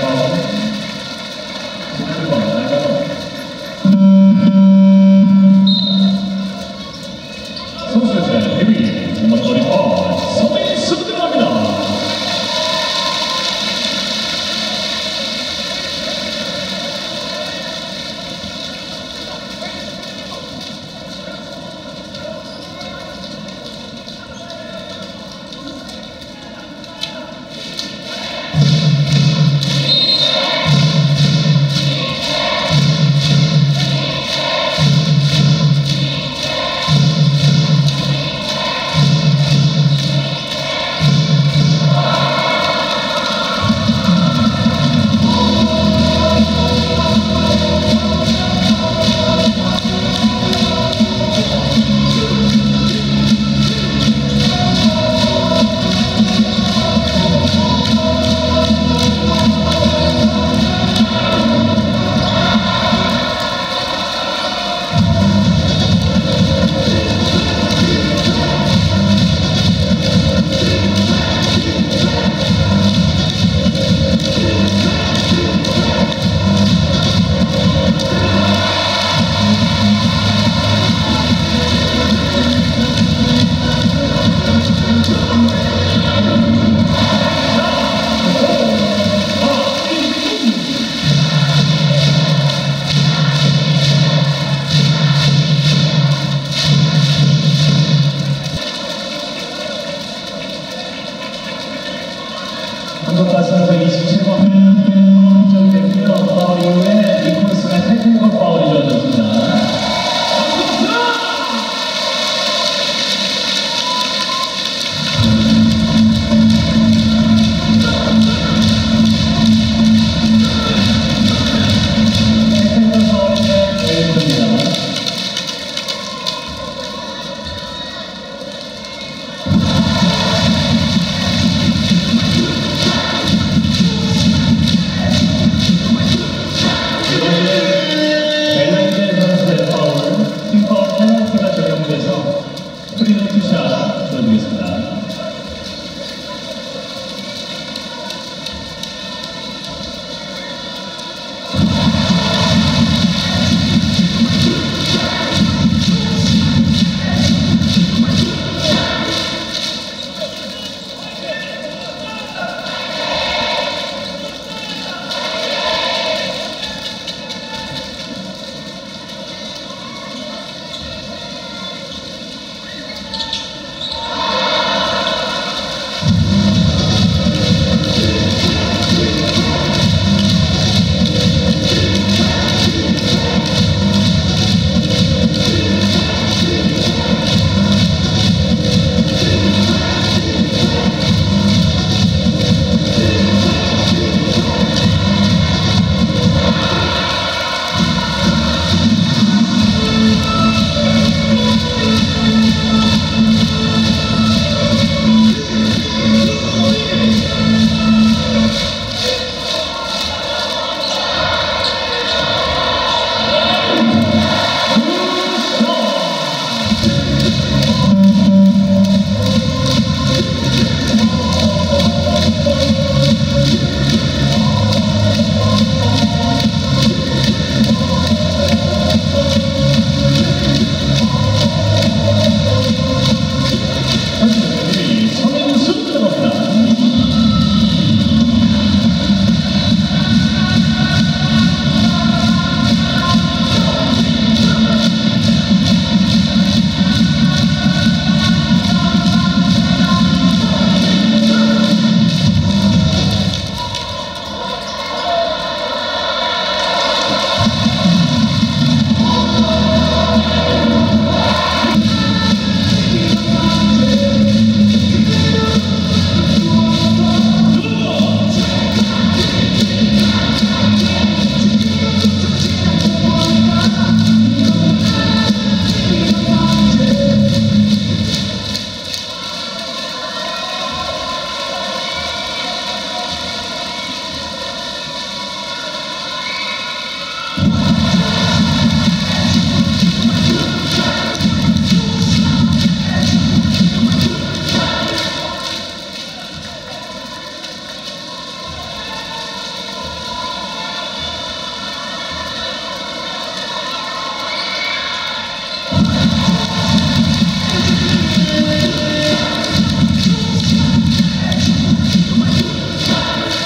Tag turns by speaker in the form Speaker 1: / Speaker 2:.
Speaker 1: Paulo.